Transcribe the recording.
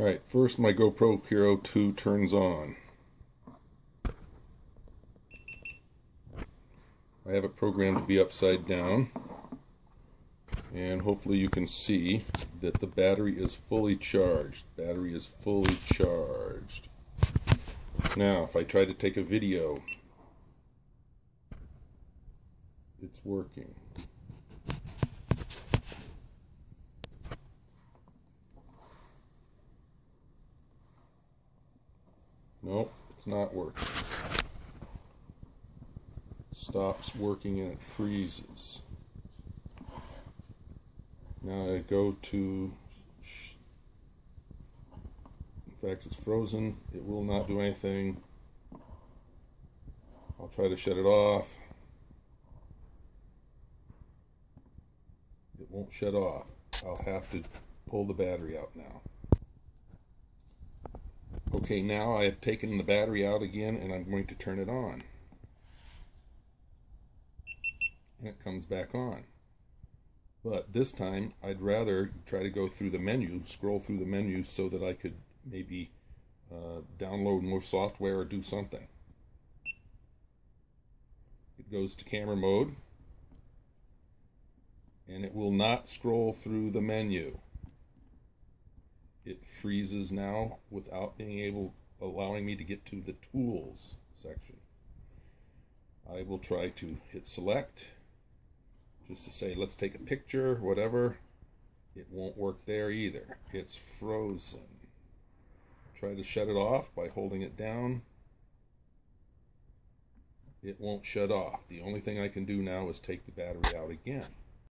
Alright, first my GoPro Hero 2 turns on. I have it programmed to be upside down. And hopefully you can see that the battery is fully charged. Battery is fully charged. Now, if I try to take a video, it's working. Nope, it's not working. It stops working and it freezes. Now I go to, in fact it's frozen, it will not do anything. I'll try to shut it off. It won't shut off. I'll have to pull the battery out now. Okay, now I have taken the battery out again and I'm going to turn it on. And it comes back on. But this time I'd rather try to go through the menu, scroll through the menu so that I could maybe uh, download more software or do something. It goes to camera mode and it will not scroll through the menu it freezes now without being able allowing me to get to the tools section. I will try to hit select just to say let's take a picture whatever. It won't work there either. It's frozen. Try to shut it off by holding it down. It won't shut off. The only thing I can do now is take the battery out again